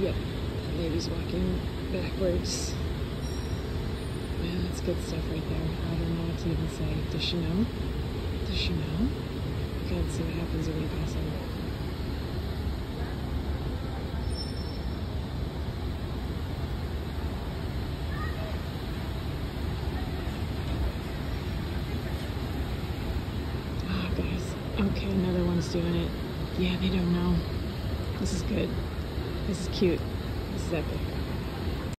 Yep. Baby's walking backwards. Man, that's good stuff right there. I don't know what to even say. Does she know? Does she know? Okay, let's see what happens when we pass over. Oh, ah, guys. Okay, another one's doing it. Yeah, they don't know. This is good. This is cute. This is epic.